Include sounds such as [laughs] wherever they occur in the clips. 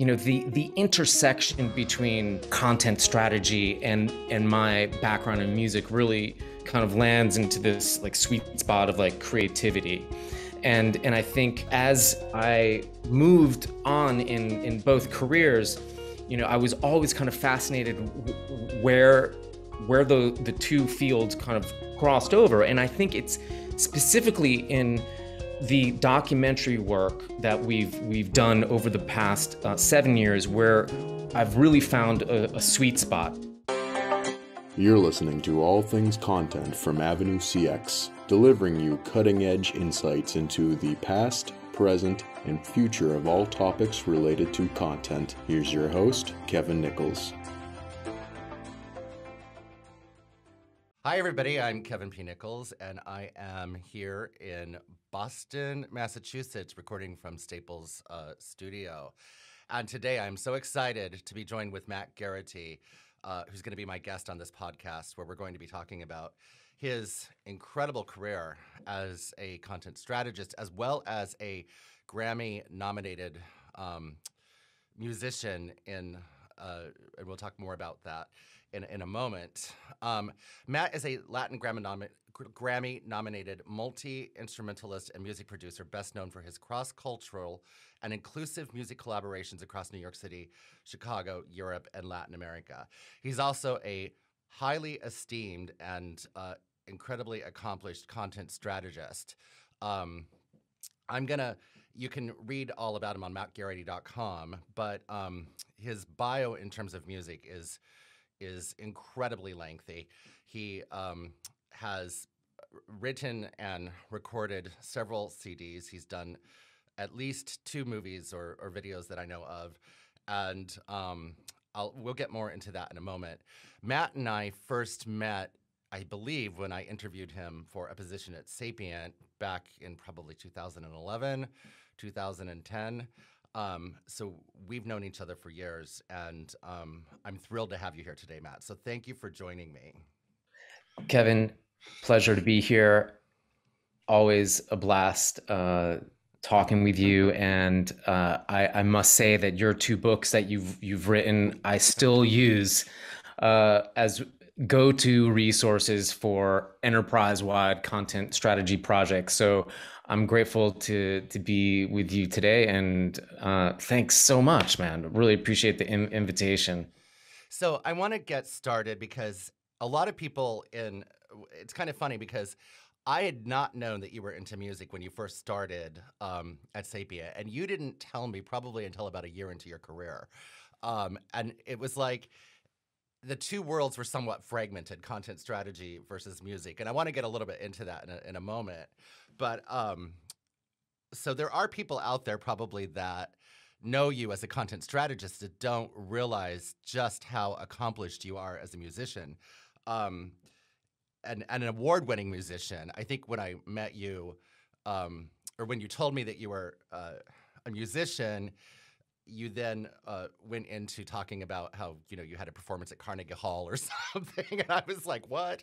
you know the the intersection between content strategy and and my background in music really kind of lands into this like sweet spot of like creativity. And and i think as i moved on in in both careers you know i was always kind of fascinated where where the the two fields kind of crossed over. And i think it's specifically in the documentary work that we've we've done over the past uh, seven years, where I've really found a, a sweet spot. You're listening to All Things Content from Avenue CX, delivering you cutting edge insights into the past, present, and future of all topics related to content. Here's your host, Kevin Nichols. Hi, everybody. I'm Kevin P. Nichols, and I am here in Boston, Massachusetts, recording from Staples uh, Studio. And today I'm so excited to be joined with Matt Geraghty, uh, who's going to be my guest on this podcast, where we're going to be talking about his incredible career as a content strategist, as well as a Grammy nominated um, musician in, uh, and we'll talk more about that in, in a moment. Um, Matt is a Latin Grammy, nom- Grammy nominated multi instrumentalist and music producer, best known for his cross cultural and inclusive music collaborations across New York City, Chicago, Europe, and Latin America. He's also a highly esteemed and uh, incredibly accomplished content strategist. Um, I'm gonna. You can read all about him on mattgeraghty.com, but um, his bio in terms of music is is incredibly lengthy. He um, has written and recorded several CDs. He's done at least two movies or, or videos that I know of, and um, we'll get more into that in a moment. Matt and I first met, I believe, when I interviewed him for a position at Sapient back in probably 2011, 2010. Um, so we've known each other for years, and um, I'm thrilled to have you here today, Matt. So thank you for joining me. Kevin, pleasure to be here. Always a blast uh, talking with you, and uh, I, I, must say that your two books that you've you've written, I still use uh, as go-to resources for enterprise-wide content strategy projects. So I'm grateful to to be with you today, and uh, thanks so much, man. Really appreciate the in- invitation. So I want to get started because a lot of people in it's kind of funny because I had not known that you were into music when you first started um, at Sapient, and you didn't tell me probably until about a year into your career, um, and it was like the two worlds were somewhat fragmented content strategy versus music and i want to get a little bit into that in a, in a moment but um, so there are people out there probably that know you as a content strategist that don't realize just how accomplished you are as a musician. Um, and, and an award winning musician. I think when I met you, um, or when you told me that you were uh, a musician, you then uh, went into talking about how you know you had a performance at Carnegie Hall or [laughs] something, and I was like, "What?"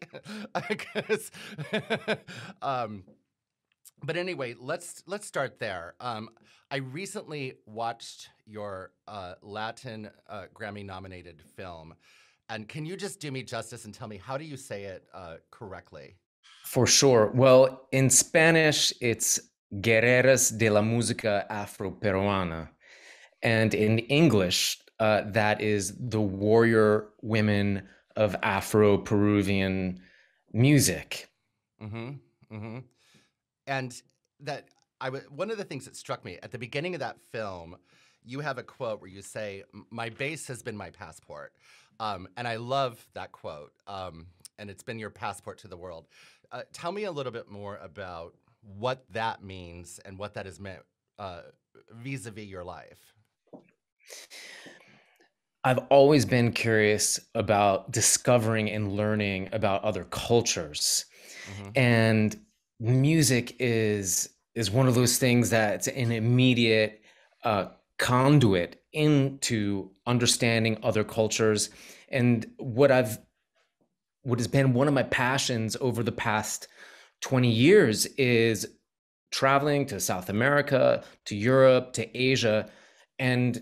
[laughs] [laughs] Um, but anyway, let's let's start there. Um, I recently watched your uh, Latin uh, Grammy-nominated film, and can you just do me justice and tell me how do you say it uh, correctly? For sure. Well, in Spanish, it's Guerreras de la Música Afro-Peruana, and in English, uh, that is the warrior women of Afro-Peruvian music. Mm-hmm. Mm-hmm and that I w- one of the things that struck me at the beginning of that film, you have a quote where you say, "My bass has been my passport," um, and I love that quote. Um, and it's been your passport to the world. Uh, tell me a little bit more about what that means and what that has meant uh, vis-a-vis your life. I've always been curious about discovering and learning about other cultures. Mm-hmm. And music is is one of those things that's an immediate uh, conduit into understanding other cultures and what i've what has been one of my passions over the past 20 years is traveling to south america to europe to asia and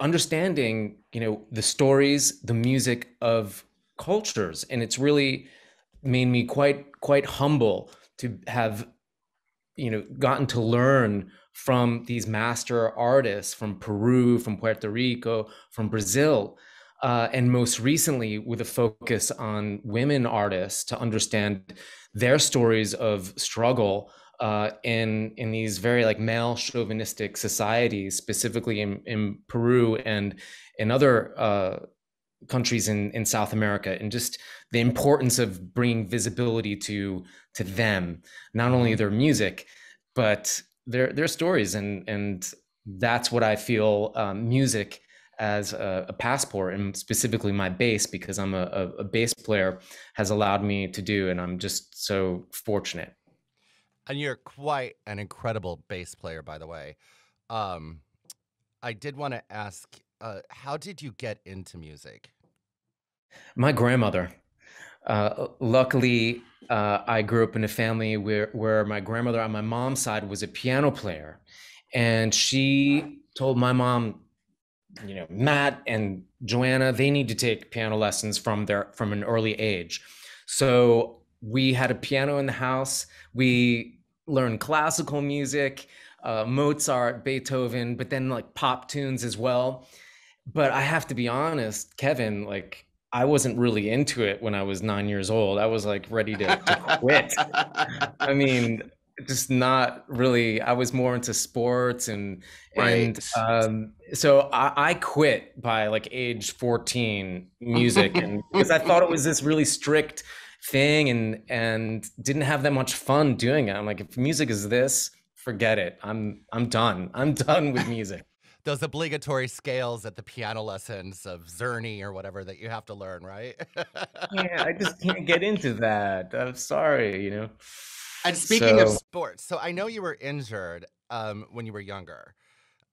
understanding, you know, the stories, the music of cultures. And it's really made me quite, quite humble to have, you know, gotten to learn from these master artists from Peru, from Puerto Rico, from Brazil. Uh, and most recently, with a focus on women artists to understand their stories of struggle uh, in in these very like male chauvinistic societies, specifically in, in Peru and in other uh, countries in, in South America, and just the importance of bringing visibility to to them, not only their music, but their their stories, and and that's what I feel um, music as a, a, passport and specifically my bass because I'm a, a, a bass player has allowed me to do, and I'm just so fortunate. And you're quite an incredible bass player, by the way. Um, I did want to ask, uh, how did you get into music? My grandmother. Uh, luckily, uh, I grew up in a family where, where my grandmother on my mom's side was a piano player. And she told my mom, you know, Matt and Joanna, they need to take piano lessons from their from an early age. So we had a piano in the house. We learned classical music, uh, Mozart, Beethoven, but then like pop tunes as well. But I have to be honest, Kevin, like I wasn't really into it when I was nine years old. I was like ready to, to quit. I mean, just not really. I was more into sports and right. and um, so I, I, quit by like age fourteen music, [laughs] and because I thought it was this really strict thing and and didn't have that much fun doing it. I'm like, if music is this, forget it. I'm I'm done. I'm done with music. Those obligatory scales at the piano lessons of Czerny or whatever that you have to learn, right? yeah, I just can't get [laughs] into that. I'm sorry, you know. And speaking so, of sports, so I know you were injured um, when you were younger,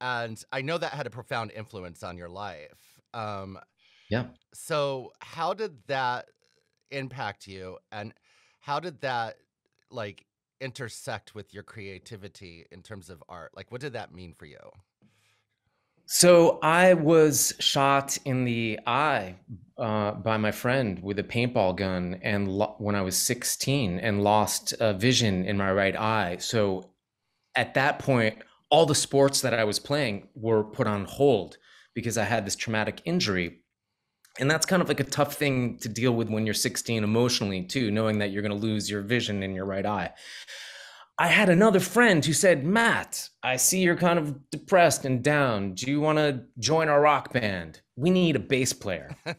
and I know that had a profound influence on your life. Um, yeah. So how did that impact you and how did that like intersect with your creativity in terms of art like what did that mean for you so i was shot in the eye uh, by my friend with a paintball gun and lo- when i was 16 and lost uh, vision in my right eye. So at that point all the sports that i was playing were put on hold because i had this traumatic injury. And that's kind of like a tough thing to deal with when you're 16 emotionally too knowing that you're going to lose your vision in your right eye i had another friend who said matt i see you're kind of depressed and down. Do you want to join our rock band? We need a bass player. [laughs]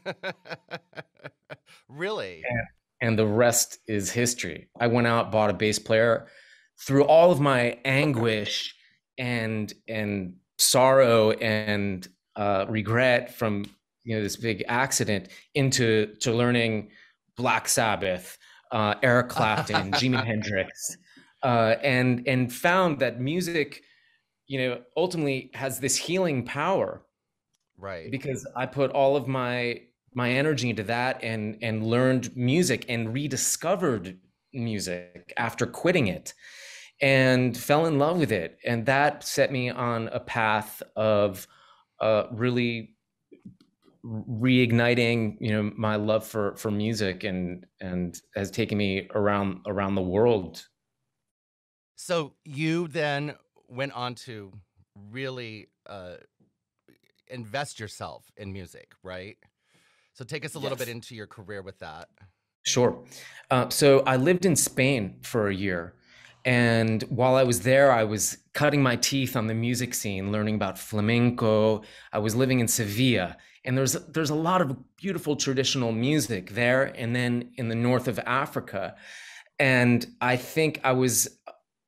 Really? And, and the rest is history. I went out bought a bass player. Through all of my anguish and and sorrow and uh, regret from you know this big accident into to learning Black Sabbath, uh, Eric Clapton, Jimi [laughs] Hendrix, uh, and and found that music, you know, ultimately has this healing power. Right. Because I put all of my my energy into that and and learned music and rediscovered music after quitting it and fell in love with it and that set me on a path of uh, really reigniting you know my love for for music and and has taken me around around the world so you then went on to really uh invest yourself in music right? So take us a little bit into your career with that. Sure. Uh, so i lived in spain for a year and while I was there, I was cutting my teeth on the music scene, learning about flamenco. I was living in Sevilla, and there's there's a lot of beautiful traditional music there and then in the north of africa. And i think i was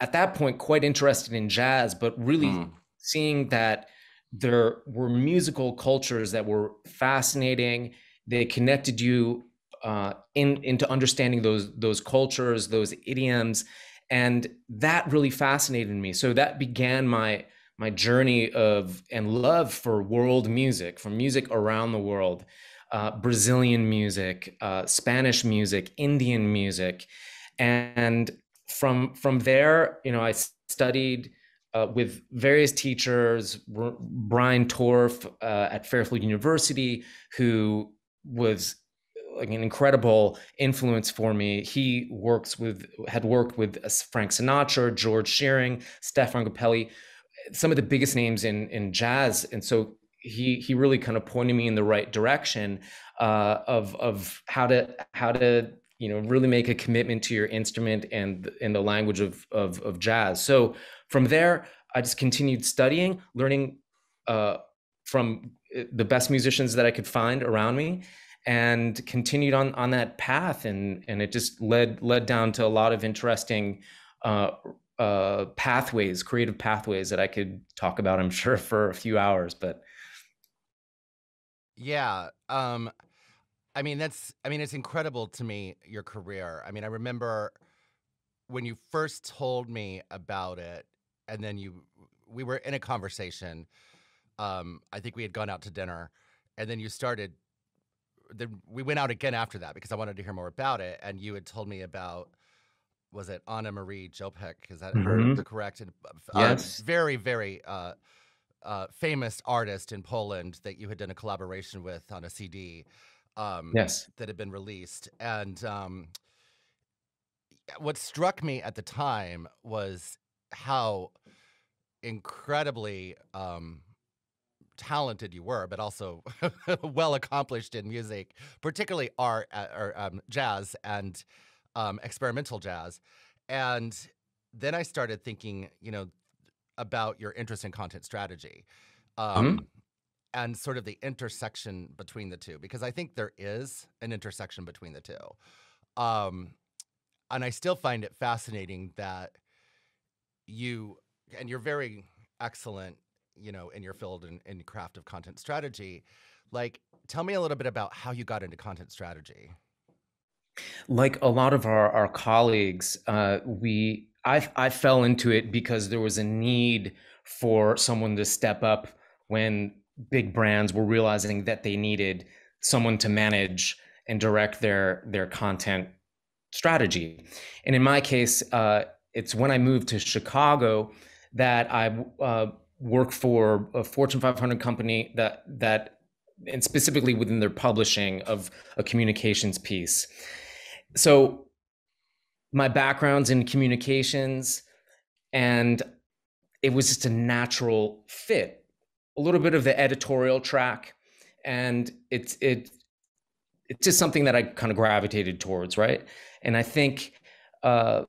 at that point quite interested in jazz but really mm. seeing that there were musical cultures that were fascinating they connected you uh, in into understanding those those cultures those idioms and that really fascinated me so that began my my journey of and love for world music, for music around the world, uh, Brazilian music, uh, Spanish music, Indian music, and from from there, you know, I studied uh, with various teachers, R- Brian Torff uh, at Fairfield University, who was like an incredible influence for me. He works with had worked with uh, Frank Sinatra, George Shearing, Stéphane Grappelli, some of the biggest names in in jazz, and so he he really kind of pointed me in the right direction uh, of of how to how to you know really make a commitment to your instrument and in the language of, of of jazz. So from there, I just continued studying, learning uh, from uh, the best musicians that I could find around me and continued on on that path and and it just led led down to a lot of interesting uh, uh, pathways creative pathways that i could talk about i'm sure [laughs] for a few hours but yeah um i mean that's i mean it's incredible to me your career i mean i remember when you first told me about it and then you we were in a conversation um i think we had gone out to dinner and then you started then we went out again after that because I wanted to hear more about it. And you had told me about was it Anna Maria Jopek? Is that mm-hmm. correct? And, uh, yes. very, very uh, uh, famous artist in Poland that you had done a collaboration with on a CD. Um, yes. That had been released. And um, what struck me at the time was how incredibly um, talented you were, but also [laughs] well accomplished in music, particularly art uh, or um, jazz and um, experimental jazz. And then I started thinking, you know, about your interest in content strategy. Um, mm-hmm. And sort of the intersection between the two, because I think there is an intersection between the two. Um, and I still find it fascinating that you, and you're very excellent you know, in your field and in, in craft of content strategy. Like, tell me a little bit about how you got into content strategy. Like a lot of our, our colleagues, uh, we I, I fell into it because there was a need for someone to step up when big brands were realizing that they needed someone to manage and direct their their content strategy. And in my case, uh, it's when I moved to Chicago that I uh, work for a Fortune 500 company that that and specifically within their publishing of a communications piece. So my background's in communications and it was just a natural fit. A little bit of the editorial track and it's it it's just something that I kind of gravitated towards, right? And I think uh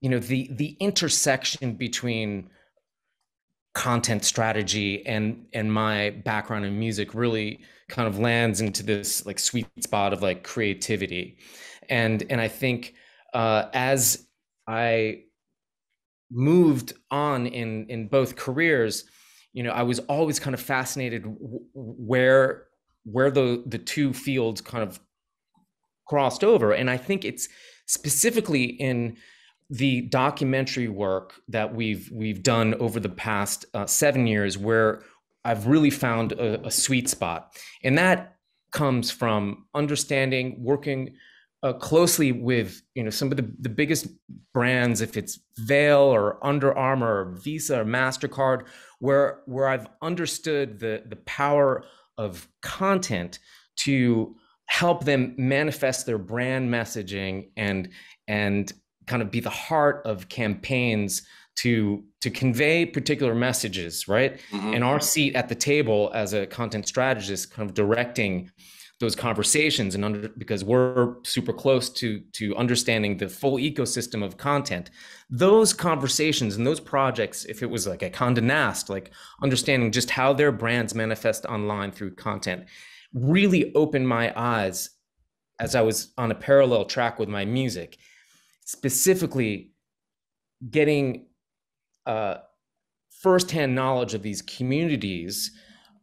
you know the the intersection between content strategy and and my background in music really kind of lands into this like sweet spot of like creativity and and i think uh as i moved on in in both careers you know i was always kind of fascinated where where the the two fields kind of crossed over. And i think it's specifically in the documentary work that we've we've done over the past uh, seven years, where I've really found a, a, sweet spot, and that comes from understanding, working uh, closely with you know some of the, the biggest brands, if it's Vail or Under Armour, or Visa or Mastercard, where where I've understood the the power of content to help them manifest their brand messaging and and kind of be the heart of campaigns to to convey particular messages right mm-hmm. and our seat at the table as a content strategist kind of directing those conversations and under because we're super close to to understanding the full ecosystem of content. Those conversations and those projects if it was like a Condé Nast like understanding just how their brands manifest online through content really opened my eyes as I was on a parallel track with my music specifically getting uh, firsthand knowledge of these communities,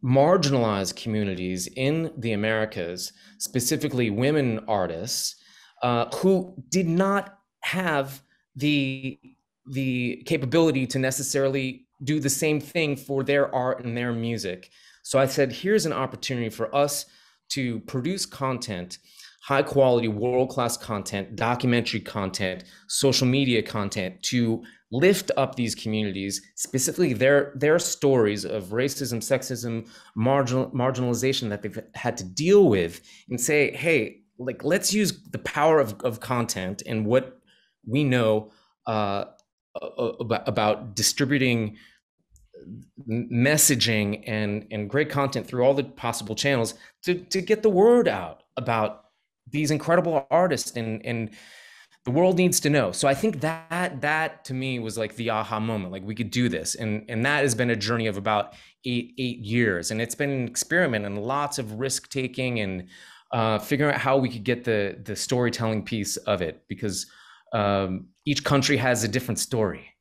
marginalized communities in the Americas, specifically women artists, uh, who did not have the the capability to necessarily do the same thing for their art and their music. So I said, here's an opportunity for us to produce content high quality, world class content, documentary content, social media content to lift up these communities, specifically their their stories of racism, sexism, marginal marginalization that they've had to deal with, and say, hey, like let's use the power of, of content and what we know uh, about, about distributing messaging and and great content through all the possible channels to to get the word out about these incredible artists and and the world needs to know. So I think that that to me was like the aha moment. Like we could do this, and and that has been a journey of about eight eight years, and it's been an experiment and lots of risk taking and uh, figuring out how we could get the the storytelling piece of it because um, each country has a different story.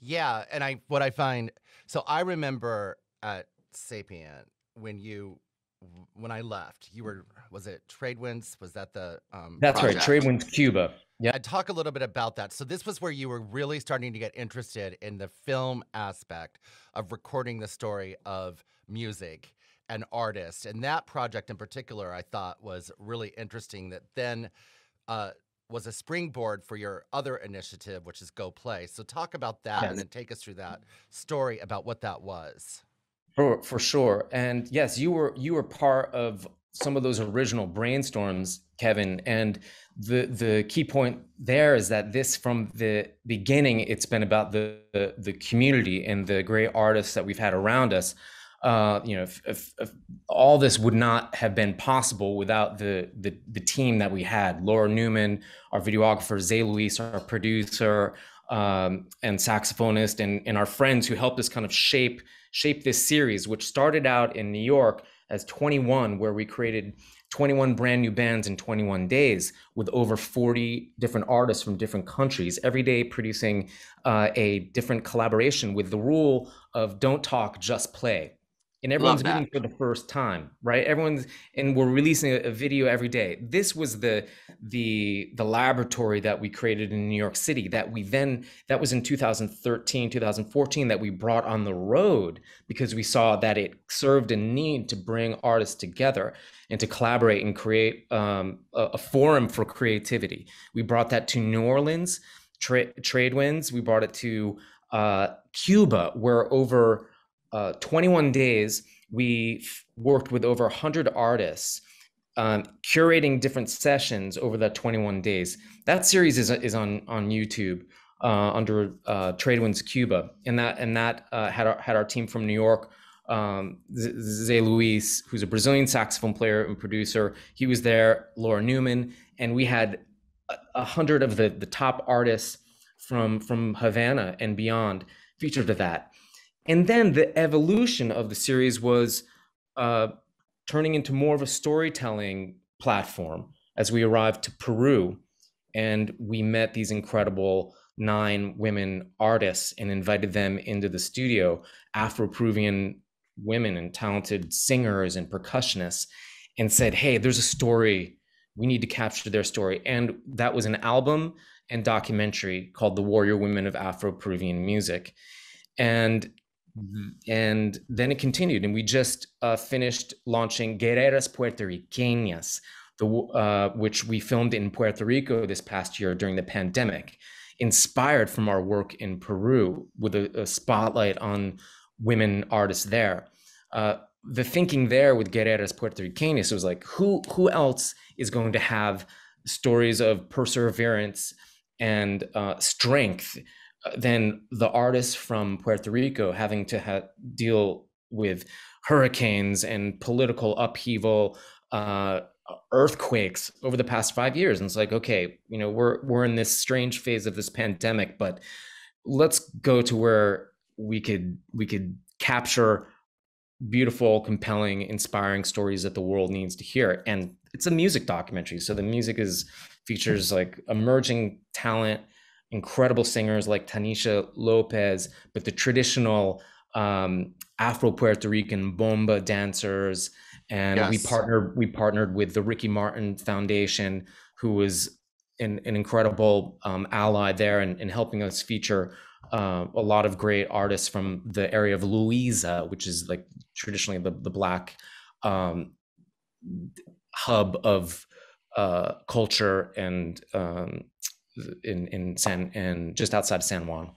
Yeah, and I what I find so I remember at Sapient when you when I left, you were was it Tradewinds? Was that the um That's project? right, Tradewinds Cuba. Yeah. I'd talk a little bit about that. So this was where you were really starting to get interested in the film aspect of recording the story of music and artists. And that project in particular I thought was really interesting that then uh, was a springboard for your other initiative, which is Go Play. So talk about that yes. and then take us through that story about what that was. For for sure. And yes, you were you were part of some of those original brainstorms, Kevin. And the the key point there is that this from the beginning, it's been about the the, the community and the great artists that we've had around us uh, you know, if, if, if, all this would not have been possible without the, the, the team that we had, Laura Newman, our videographer, Zé Luis, our producer, um, and saxophonist, and, and our friends who helped us kind of shape shape this series, which started out in New York as 21, where we created 21 brand new bands in 21 days with over 40 different artists from different countries, every day producing uh, a different collaboration with the rule of don't talk, just play and everyone's meeting for the first time right? Everyone's and we're releasing a, video every day. This was the the the laboratory that we created in new york city that we then that was in 2013 2014 that we brought on the road because we saw that it served a need to bring artists together and to collaborate and create um, a, a, forum for creativity. We brought that to new orleans tra- Tradewinds we brought it to uh, cuba where over uh, 21 days, we worked with over 100 artists, um, curating different sessions over that 21 days. That series is, is on, on YouTube uh, under uh, Tradewinds Cuba. And that, and that uh, had, our, had our team from New York, um, Zé Luis, who's a Brazilian saxophone player and producer. He was there, Laura Newman, and we had a, a hundred of the, the top artists from, from Havana and beyond featured to that and then the evolution of the series was uh, turning into more of a storytelling platform as we arrived to Peru and we met these incredible nine women artists and invited them into the studio, Afro Peruvian women and talented singers and percussionists, and said, Hey, there's a story. We need to capture their story. And that was an album and documentary called The Warrior Women of Afro Peruvian Music. And and then it continued, and we just uh, finished launching Guerreras Puertorriqueñas, the, uh, which we filmed in Puerto Rico this past year during the pandemic, inspired from our work in Peru with a, a spotlight on women artists there. Uh, the thinking there with Guerreras Puertorriqueñas was like, who who else is going to have stories of perseverance and uh, strength than the artists from Puerto Rico having to ha- deal with hurricanes and political upheaval, uh, earthquakes over the past five years. And it's like, okay, you know, we're we're in this strange phase of this pandemic, but let's go to where we could we could capture beautiful, compelling, inspiring stories that the world needs to hear. And it's a music documentary, so the music is features like emerging talent incredible singers like Tanisha Lopez, but the traditional um, Afro Puerto Rican bomba dancers. And yes. we partnered we partnered with the Ricky Martin Foundation, who was an, an incredible um, ally there and in, in, helping us feature uh, a lot of great artists from the area of Loíza, which is like traditionally the, the black um, hub of uh, culture and um, in in San and just outside San Juan.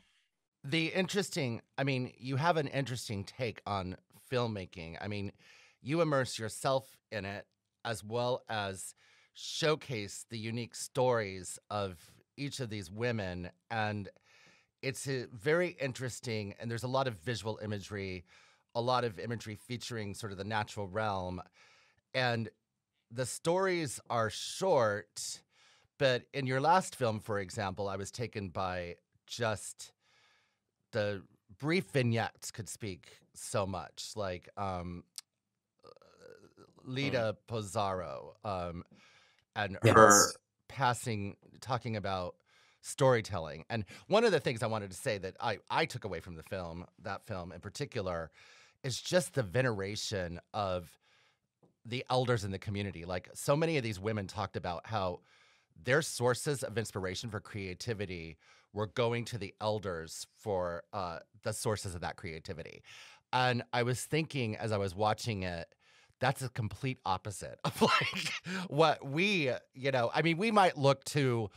The interesting, I mean, you have an interesting take on filmmaking. I mean, you immerse yourself in it as well as showcase the unique stories of each of these women and it's uh, very interesting and there's a lot of visual imagery a lot of imagery featuring sort of the natural realm and the stories are short but in your last film for example i was taken by just the brief vignettes could speak so much like um Ilda mm. Pizarro um and yes. her passing talking about storytelling. And one of the things I wanted to say that I, I took away from the film, that film in particular, is just the veneration of the elders in the community. Like so many of these women talked about how their sources of inspiration for creativity were going to the elders for uh, the sources of that creativity. And I was thinking as I was watching it, that's a complete opposite of [laughs] like what we, you know, I mean, we might look to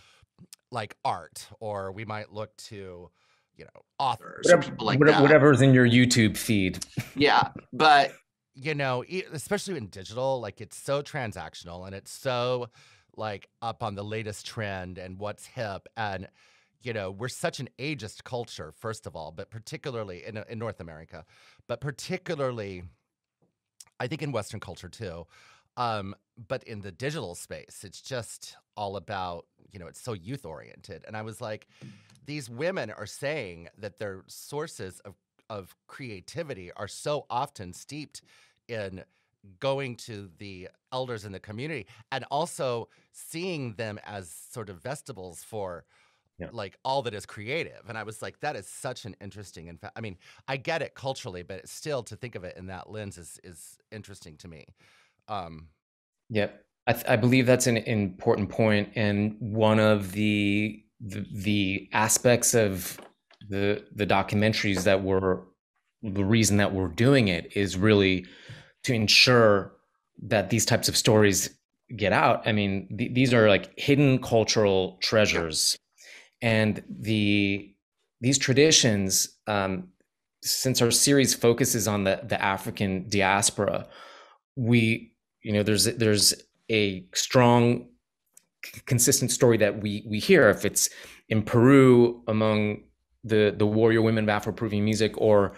like art or we might look to, you know, authors whatever, people like whatever, that. Whatever's in your YouTube feed. yeah. [laughs] But, you know, especially in digital, like it's so transactional and it's so like up on the latest trend and what's hip. And, you know, we're such an ageist culture, first of all, but particularly in, in North America, but particularly I think in Western culture too. Um, but in the digital space, it's just all about, you know, it's so youth oriented. And I was like, these women are saying that their sources of, of creativity are so often steeped in going to the elders in the community and also seeing them as sort of vestibles for yeah. like all that is creative. And I was like, that is such an interesting. In fact, I mean, I get it culturally, but still to think of it in that lens is is interesting to me. Um, yeah, I, th- I believe that's an important point, and one of the, the the aspects of the the documentaries that were the reason that we're doing it is really to ensure that these types of stories get out. I mean, th- these are like hidden cultural treasures. And the these traditions um, since our series focuses on the the african diaspora we you know there's there's a strong consistent story that we we hear. If it's in peru among the the warrior women of afro-peruvian music or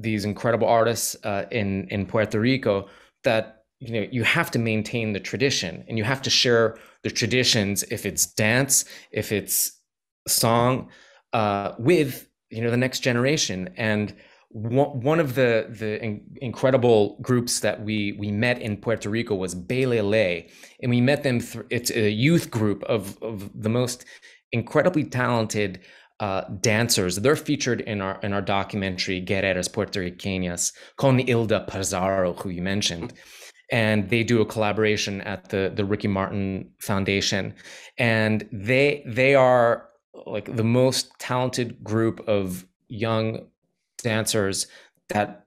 these incredible artists uh, in in puerto rico that you know you have to maintain the tradition and you have to share the traditions if it's dance if it's song uh, with you know the next generation and one of the the incredible groups that we we met in Puerto Rico was Belele, and we met them. Th- it's a youth group of of the most incredibly talented uh, dancers. They're featured in our in our documentary Guerreras Puertorriqueñas, con Ilda Pizarro, who you mentioned. And they do a collaboration at the the Ricky Martin Foundation, and they they are like the most talented group of young dancers that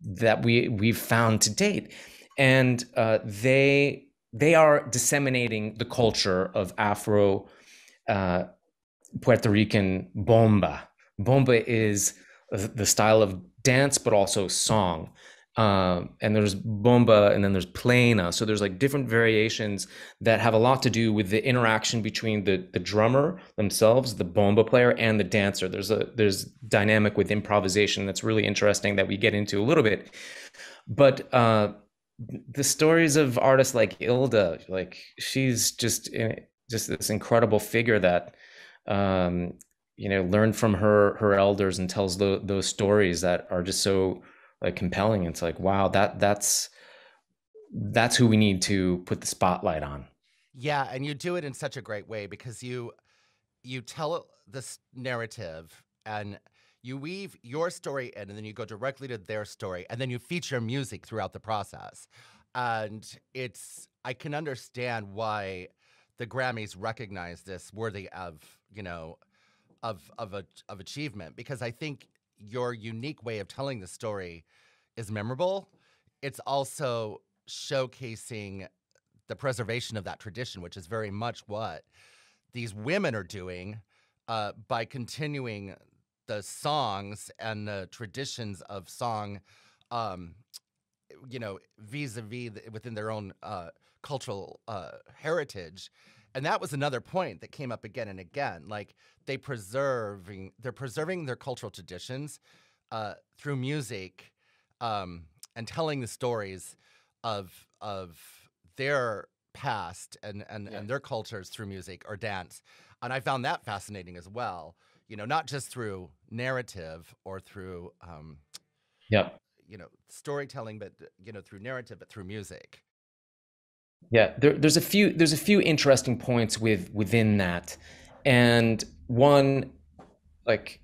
that we we've found to date and uh, they they are disseminating the culture of afro uh, puerto rican bomba. Bomba is the style of dance but also song. Um, and there's bomba and then there's plena. So there's like different variations that have a lot to do with the interaction between the the drummer themselves the bomba player and the dancer. There's a there's dynamic with improvisation that's really interesting that we get into a little bit. But uh the stories of artists like ilda like she's just just this incredible figure that um you know learn from her her elders and tells those stories that are just so like compelling. It's like wow that that's that's who we need to put the spotlight on. Yeah and you do it in such a great way because you you tell this narrative and you weave your story in and then you go directly to their story and then you feature music throughout the process. And it's i can understand why the grammys recognize this worthy of you know of of a, of achievement because i think your unique way of telling the story is memorable. It's also showcasing the preservation of that tradition, which is very much what these women are doing uh, by continuing the songs and the traditions of song, um, you know, vis-a-vis within their own uh, cultural uh, heritage. And that was another point that came up again and again. Like they preserving, they're preserving their cultural traditions uh, through music um, and telling the stories of of their past and and, yeah. and their cultures through music or dance. And I found that fascinating as well. You know, not just through narrative or through um, yeah, you know, storytelling, but you know, through narrative, but through music. Yeah, there, there's a few there's a few interesting points with within that, and one, like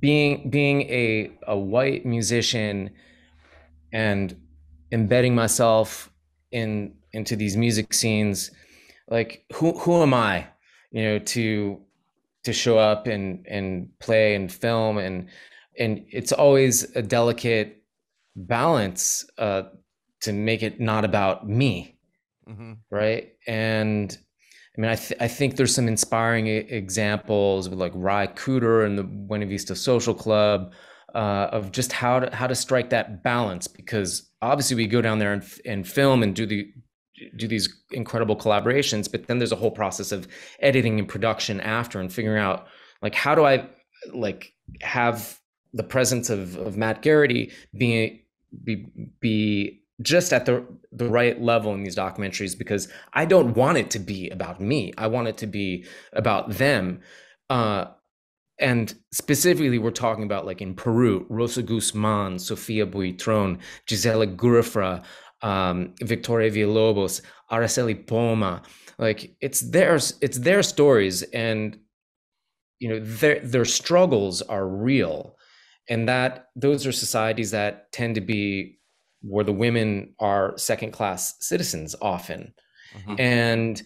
being being a a white musician and embedding myself in into these music scenes like who who am i you know to to show up and and play and film? And and it's always a delicate balance uh to make it not about me mm-hmm. right and I mean, I, th- I think there's some inspiring examples with like Ry Cooder and the Buena Vista Social Club uh, of just how to how to strike that balance because obviously we go down there and, and film and do the do these incredible collaborations, but then there's a whole process of editing and production after and figuring out like how do I like have the presence of, of Matt Geraghty be be be just at the the right level in these documentaries because I don't want it to be about me. I want it to be about them. Uh, and specifically, we're talking about like in Peru, Rosa Guzman, Sofia Buitron, Gisela Gurifra, um, Victoria Villalobos, Araceli Poma. Like it's theirs, it's their stories, and you know their their struggles are real, and that those are societies that tend to be where the women are second class citizens often, mm-hmm. and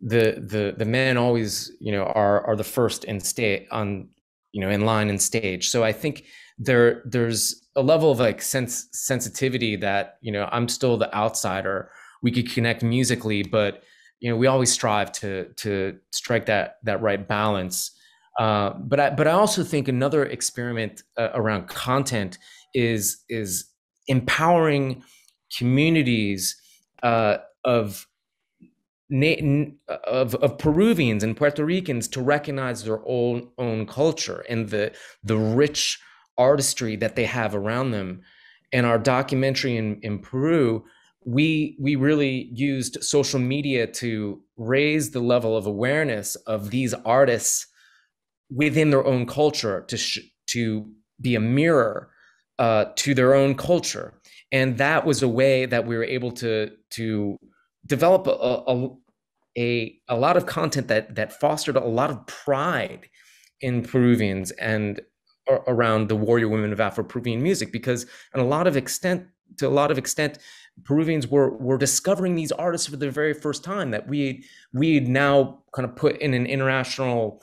the the the men always you know are are the first in state on you know in line and stage. So i think there there's a level of like sense sensitivity that you know i'm still the outsider. We could connect musically but you know we always strive to to strike that that right balance. Uh, but I but I also think another experiment uh, around content is is empowering communities uh, of of, of Peruvians and Puerto Ricans to recognize their own own culture and the the rich artistry that they have around them. And our documentary in, in Peru, we we really used social media to raise the level of awareness of these artists within their own culture to to be a mirror uh, to their own culture, and that was a way that we were able to to develop a, a, a a lot of content that that fostered a lot of pride in Peruvians and around the warrior women of Afro-Peruvian music because in a lot of extent to a lot of extent Peruvians were were discovering these artists for the very first time that we we now kind of put in an international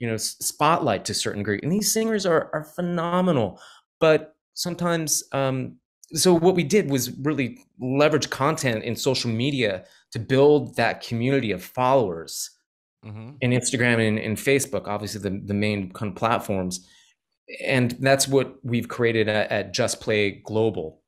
you know spotlight to certain degree. And these singers are are phenomenal. But sometimes um so what we did was really leverage content in social media to build that community of followers mm-hmm. in Instagram and, and Facebook, obviously the, the main kind of platforms. And that's what we've created at, at Just Play Global,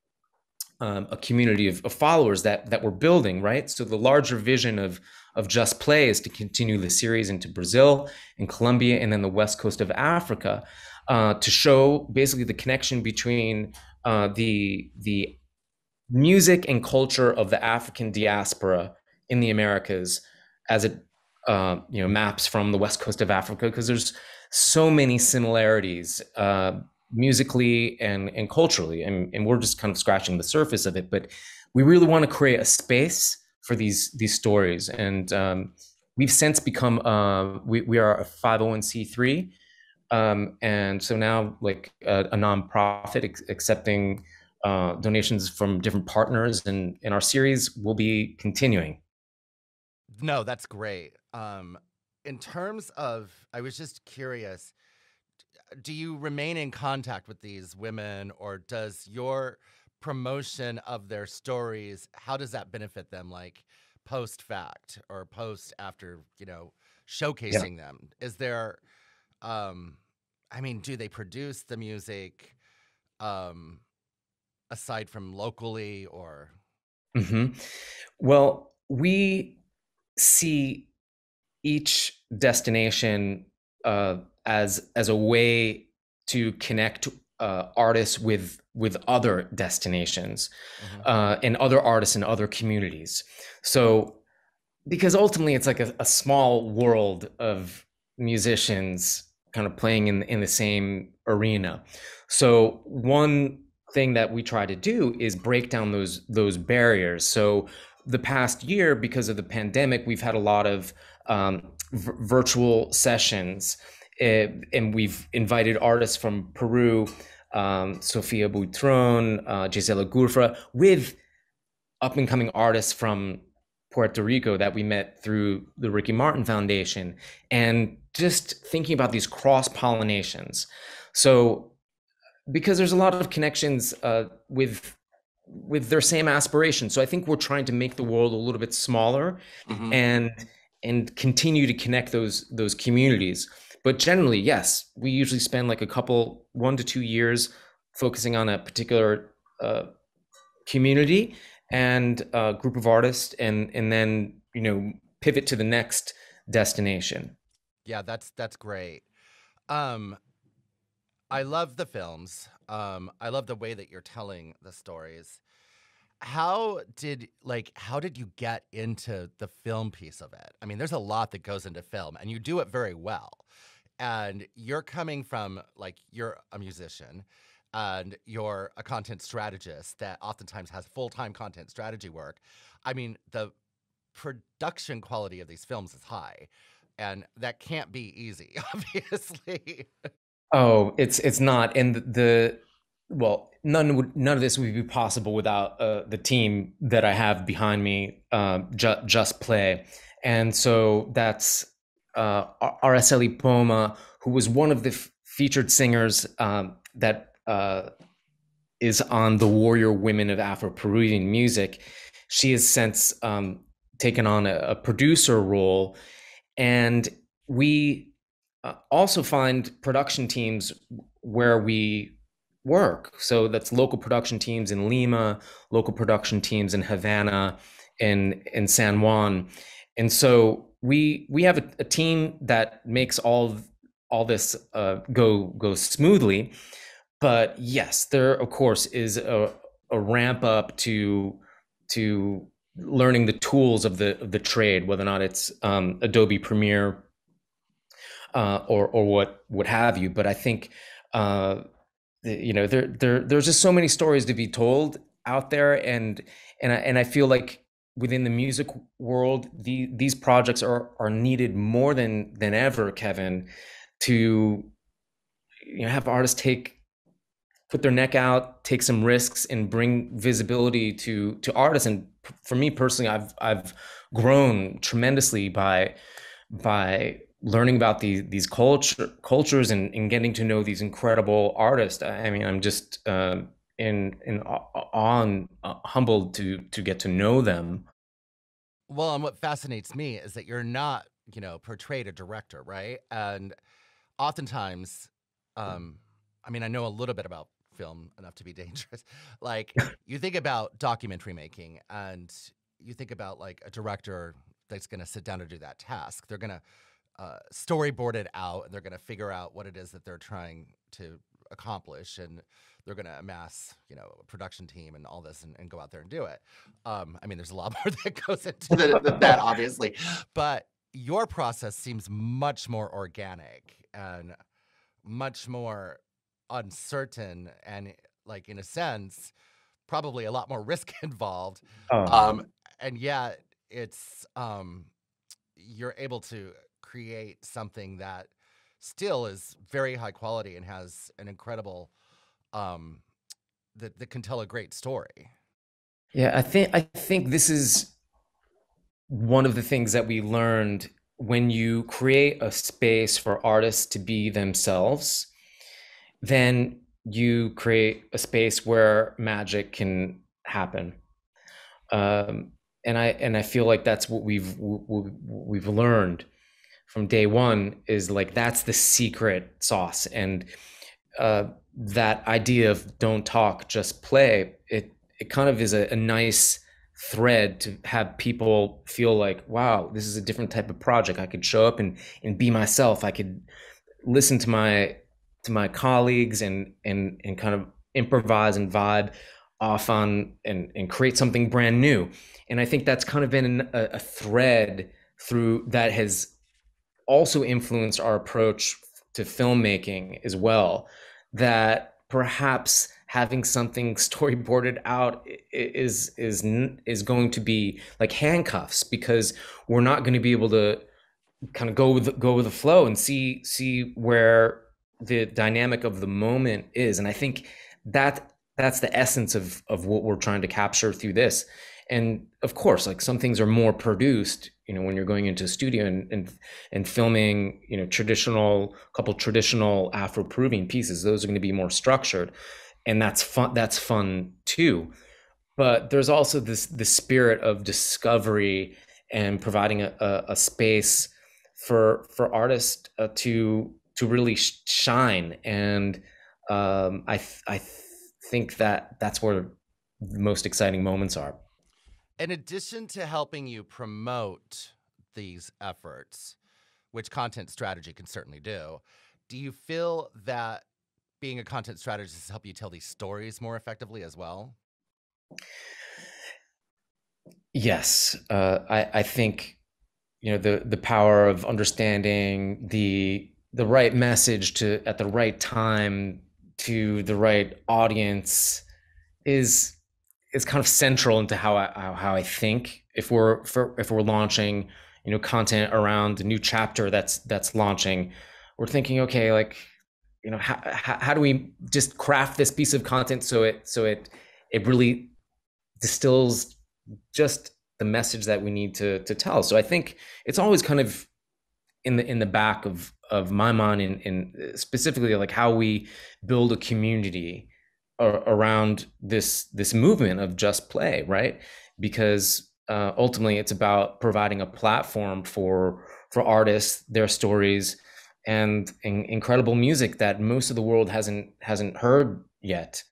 um, a community of, of, followers that that we're building, right? So the larger vision of of Just Play is to continue the series into Brazil and Colombia and then the west coast of Africa uh, to show basically the connection between uh, the the music and culture of the African diaspora in the Americas as it uh, you know maps from the west coast of Africa because there's so many similarities uh, musically and and culturally and, and we're just kind of scratching the surface of it but we really want to create a space for these these stories. And um, we've since become uh, we, we are a 501c3 um, and so now like a, a nonprofit ex- accepting uh, donations from different partners and in our series will be continuing no that's great um, in terms of i was just curious do you remain in contact with these women or does your promotion of their stories how does that benefit them like post fact or post after you know showcasing yeah. them? Is there, um, I mean, do they produce the music, um, aside from locally or? Mm-hmm. Well, we see each destination uh, as as a way to connect uh, artists with with other destinations mm-hmm. uh, and other artists in other communities. So, because ultimately it's like a, a, small world of musicians kind of playing in in the same arena. So one thing that we try to do is break down those those barriers. So the past year, because of the pandemic, we've had a lot of um, v- virtual sessions, uh, and we've invited artists from Peru, um, Sofia Buitron, uh, Gisela Gurfra, with up and coming artists from Puerto Rico that we met through the Ricky Martin Foundation, and just thinking about these cross pollinations. So, because there's a lot of connections uh, with with their same aspirations. So I think we're trying to make the world a little bit smaller mm-hmm. and and continue to connect those those communities. But generally, yes, we usually spend like a couple one to two years focusing on a particular uh, community and a group of artists and and then, you know, pivot to the next destination. Yeah, that's that's great. Um I love the films. Um, I love the way that you're telling the stories. How did like how did you get into the film piece of it? I mean, there's a lot that goes into film, and you do it very well. And you're coming from like you're a musician, and you're a content strategist that oftentimes has full time content strategy work. I mean, the production quality of these films is high, and that can't be easy, [laughs] obviously. Oh, it's it's not, and the well, none would none of this would be possible without uh, the team that I have behind me, uh, ju- just play, and so that's uh, Araceli Poma, who was one of the f- featured singers um, that uh, is on the Warrior Women of Afro Peruvian Music. She has since um, taken on a, a producer role, and we uh, also find production teams where we work. So that's local production teams in Lima, local production teams in Havana, in in San Juan, and so we we have a, a team that makes all all this uh, go go smoothly. But yes, there of course is a, a ramp up to to learning the tools of the of the trade, whether or not it's um, Adobe Premiere uh, or or what what have you. But I think uh, you know there there there's just so many stories to be told out there, and and I, and I feel like within the music world, the, these projects are are needed more than than ever, Kevin, to you know have artists take put their neck out, take some risks, and bring visibility to to artists. And for me personally, I've I've grown tremendously by by learning about these these culture cultures and, and getting to know these incredible artists. I mean, I'm just uh, in in on uh, humbled to to get to know them. Well, and what fascinates me is that you're not, you know, portrayed a director, right? And oftentimes, um, I mean, I know a little bit about film enough to be [laughs] dangerous. Like, you think about documentary making, and you think about like a director that's going to sit down to do that task. They're going to uh, storyboard it out and they're going to figure out what it is that they're trying to accomplish and they're going to amass you know a production team and all this and, and, go out there and do it um, i mean there's a lot [laughs] more that goes into the, that [laughs] obviously but your process seems much more organic and much more uncertain and like in a sense probably a lot more [laughs] risk involved oh. um, and yet it's um, you're able to create something that still is very high quality and has an incredible um that, that can tell a great story yeah i think i think this is one of the things that we learned when you create a space for artists to be themselves then you create a space where magic can happen. Um, and I and I feel like that's what we've we've learned from day one is like that's the secret sauce. And uh, that idea of don't talk just play it it kind of is a, a nice thread to have people feel like wow this is a different type of project. I could show up and and be myself. I could listen to my to my colleagues and and and kind of improvise and vibe off on and and create something brand new. And i think that's kind of been a, a thread through that has also influenced our approach to filmmaking as well that perhaps having something [laughs] storyboarded out is is is going to be like handcuffs because we're not going to be able to kind of go with go with the flow and see see where the dynamic of the moment is. And i think that that's the essence of of what we're trying to capture through this. And of course like some things are more produced you know when you're going into a studio and and, and filming you know traditional couple traditional afro peruvian pieces. Those are going to be more structured and that's fun that's fun too. But there's also this the spirit of discovery and providing a, a, a space for for artists uh, to to really shine. And um, I th- I th- think that that's where the most exciting moments are. In addition to helping you promote these efforts, which content strategy can certainly do, do you feel that being a content strategist has helped you tell these stories more effectively as well? Yes, uh, I, I think you know the the power of understanding the the right message to at the right time to the right audience is is kind of central into how I how I think. If we're for, if we're launching, you know, content around a new chapter that's that's launching, we're thinking, okay, like, you know, how, how do we just craft this piece of content so it so it it really distills just the message that we need to to tell. So I think it's always kind of in the in the back of of my mind and, and specifically like how we build a community around this this movement of just play, right? Because uh, ultimately, it's about providing a platform for for artists, their stories, and in, incredible music that most of the world hasn't hasn't heard yet.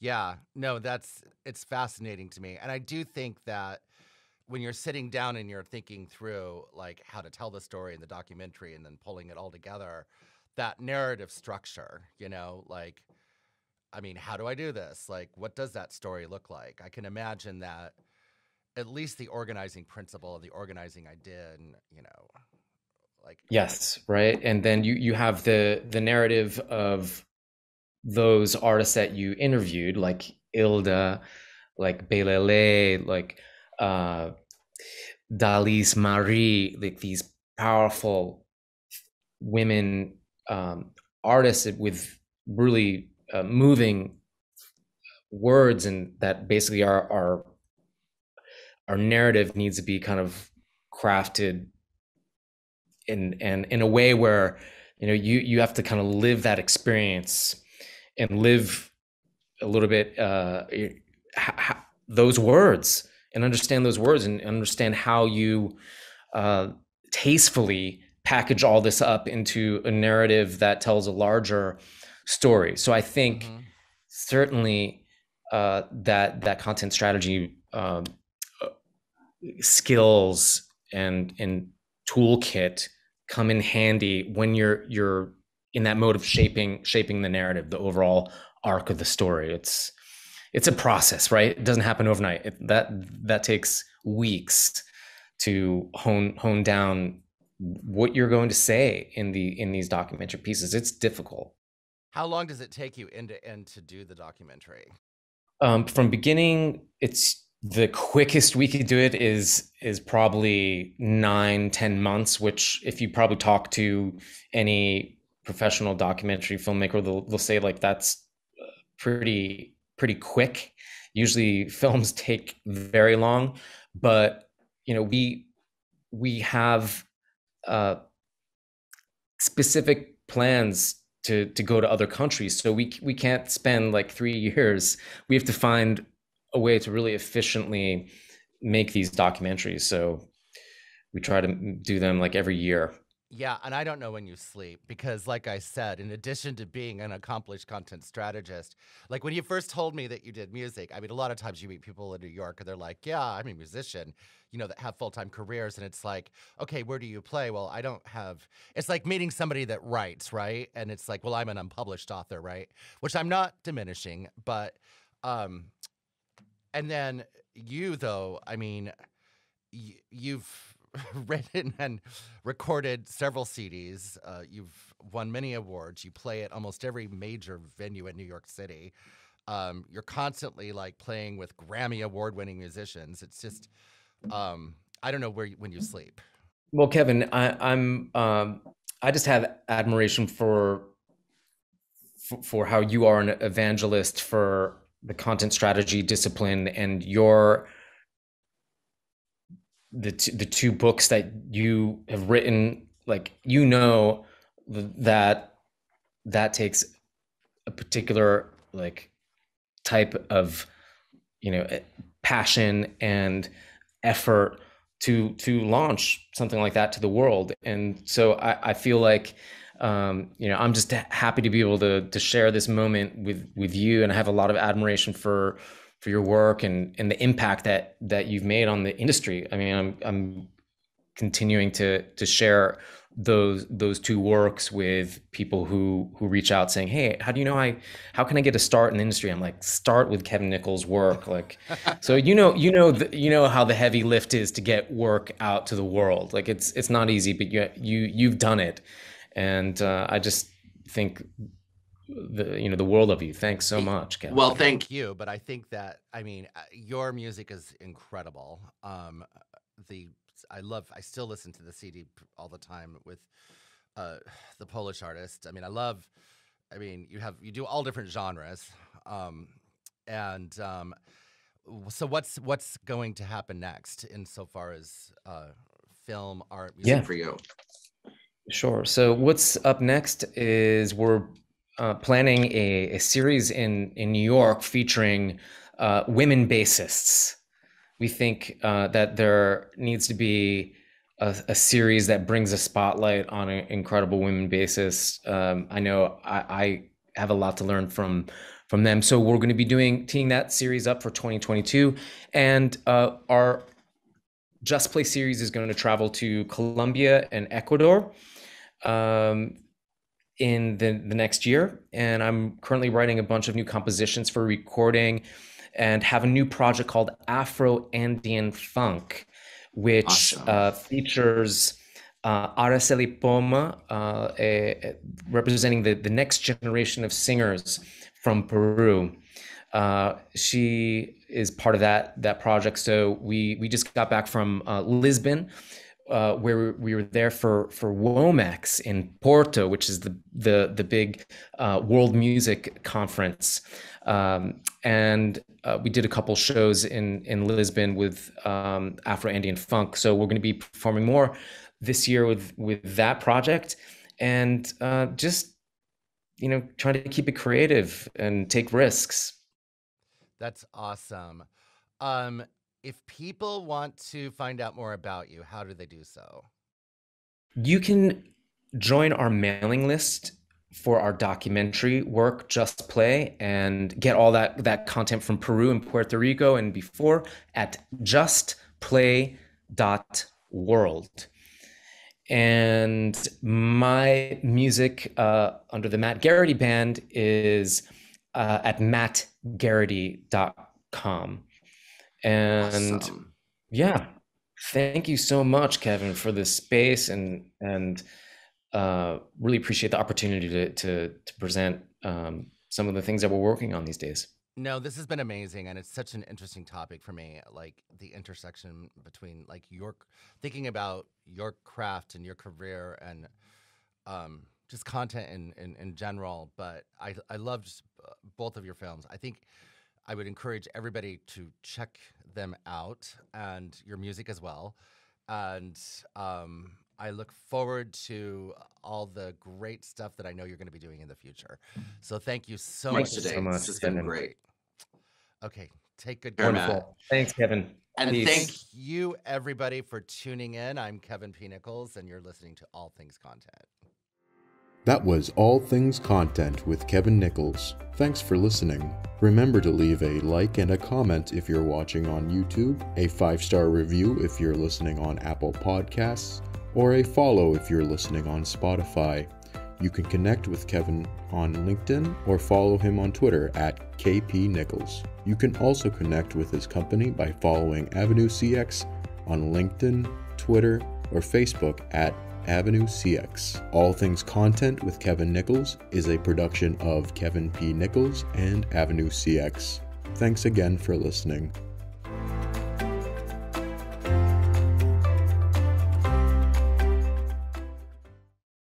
Yeah, no, that's it's fascinating to me, and I do think that when you're sitting down and you're thinking through like how to tell the story in the documentary and then pulling it all together, that narrative structure, you know, like I mean, how do I do this? Like, what does that story look like? I can imagine that at least the organizing principle, of the organizing idea, and you know, like yes, right. And then you you have the the narrative of those artists that you interviewed, like Ilda, like Belele, like uh, Dalis Marie, like these powerful women um, artists with really uh, moving words and that basically our our our narrative needs to be kind of crafted in and in a way where you know you you have to kind of live that experience and live a little bit uh those words and understand those words and understand how you uh tastefully package all this up into a narrative that tells a larger story. So I think mm-hmm. certainly uh, that that content strategy um, uh, skills and and toolkit come in handy when you're you're in that mode of shaping shaping the narrative, the overall arc of the story. It's it's a process, right? It doesn't happen overnight. It, that that takes weeks to hone hone down what you're going to say in the in these documentary pieces. It's difficult. How long does it take you end to end to do the documentary? Um, from beginning, it's the quickest we could do it is is probably nine ten months. Which, if you probably talk to any professional documentary filmmaker, they'll they'll say like that's uh, pretty pretty quick. Usually, films [laughs] take very long, but you know we we have uh, specific plans to to go to other countries. So we we can't spend like three [laughs] years. We have to find a way to really efficiently make these documentaries. So we try to do them like every year. Yeah, and I don't know when you sleep because, like I said, in addition to being an accomplished content strategist, like when you first told me that you did music, I mean, a lot of times you meet people in New York and they're like, Yeah, I'm a musician, you know, that have full time careers. And it's like, Okay, where do you play? Well, I don't have, it's like meeting somebody that writes, right? And it's like, Well, I'm an unpublished author, right? Which I'm not diminishing, but, um, and then you, though, I mean, you've, [laughs] written and recorded several CDs. Uh, you've won many awards. You play at almost every major venue in New York City. Um, you're constantly like playing with Grammy award winning musicians. It's just, um, I don't know where you, when you sleep. Well, Kevin, I, am um, I just have admiration for, for for how you are an evangelist for the content strategy discipline and your the t- the two books that you have written like you know that that takes a particular like type of you know eh, passion and effort to to launch something like that to the world. And so i, I feel like um, you know i'm just happy to be able to to share this moment with with you. And i have a lot of admiration for for your work and and the impact that that you've made on the industry. I mean, I'm I'm continuing to to share those those two works with people who who reach out saying, "Hey, how do you know I how can I get a start in the industry?" I'm like, "Start with Kevin Nichols' work." Like, [laughs] so you know you know the, you know how the heavy lift is to get work out to the world. Like it's it's not easy, but you you you've done it, and uh, I just think the you know the world of you. Thanks so much, Kevin. Well, thank you, but I think that I mean uh, your music is incredible. Um, the I love I still listen to the CD all the time with uh, the Polish artist. I mean, I love. I mean, you have you do all different genres, um, and um, so what's what's going to happen next insofar as uh, film art music yeah. for you? Sure. So what's up next is we're uh, planning a, a, series in in New York featuring uh, women bassists. We think uh, that there needs to be a, a, series that brings a spotlight on an incredible women bassists. Um, I know I, I, have a lot to learn from from them, so we're going to be doing teeing that series up for 2022, and uh, our Just Play series is going to travel to Colombia and Ecuador. Um, in the, the next year. And I'm currently writing a bunch of new compositions for recording and have a new project called Afro Andean Funk, which awesome. uh, features uh, Araceli Poma, uh, a, a, representing the, the next generation of singers from Peru. Uh, she is part of that that project. So we we just got back from uh, Lisbon, uh, where we were there for for Womex in Porto, which is the the the big uh, world music conference, um, and uh, we did a couple shows in in Lisbon with um, Afro Andean funk. So we're going to be performing more this year with with that project, and uh, just you know trying to keep it creative and take risks. That's awesome. Um, if people want to find out more about you, how do they do so? You can join our mailing list for our documentary work just play and get all that that content from peru and puerto rico and before at justplay.world and my music uh, under the matt Geraghty band is uh, at mattgeraghty.com and awesome. yeah, thank you so much, Kevin, for this space and and uh, really appreciate the opportunity to to to present um, some of the things that we're working on these days. No, this has been amazing, and it's such an interesting topic for me. Like the intersection between like your thinking about your craft and your career, and um, just content in, in in general. But I I loved both of your films. I think I would encourage everybody to check them out and your music as well. And um, I look forward to all the great stuff that I know you're going to be doing in the future. So thank you so Thanks much today. So much. This has been great. Okay. Take good care. Wonderful. Thanks, Kevin. And Peace. thank Thank you, everybody, for tuning in. I'm Kevin P. Nichols, and you're listening to All Things Content. That was All Things Content with Kevin Nichols. Thanks for listening. Remember to leave a like and a comment if you're watching on YouTube, a five star review if you're listening on Apple Podcasts, or a follow if you're listening on Spotify. You can connect with Kevin on LinkedIn or follow him on Twitter at KP Nichols. You can also connect with his company by following Avenue CX on LinkedIn, Twitter, or Facebook at Avenue CX. All Things Content with Kevin Nichols is a production of Kevin P. Nichols and Avenue CX. Thanks again for listening.